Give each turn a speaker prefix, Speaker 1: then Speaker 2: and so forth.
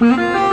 Speaker 1: Mm-hmm.